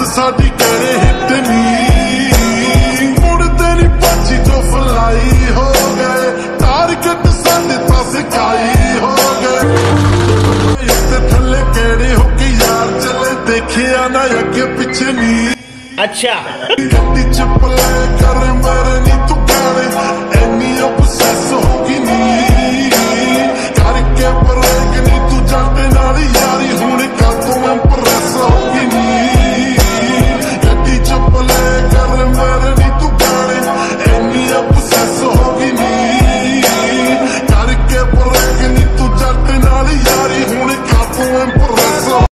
ਯਾਦ ਸਾਡੀ ਕਰੇ ਹਿੱਟ ਨਹੀਂ ਮੁੜਦੇ ਨੀ ਪਾਚੀ ਤੋਂ ਫਲਾਈ ਹੋ ਗਏ ਟਾਰਗੇਟ ਸਾਡੇ ਪਾਸੇ ਕਾਈ ਹੋ ਗਏ ਇੱਥੇ ਥੱਲੇ ਕਿਹੜੇ ਹੋ ਕੇ ਯਾਰ ਚੱਲੇ ਦੇਖਿਆ ਨਾ ਅੱਗੇ ਪਿੱਛੇ ਨਹੀਂ ਅੱਛਾ ਗੱਡੀ ਚ ਪਲੇ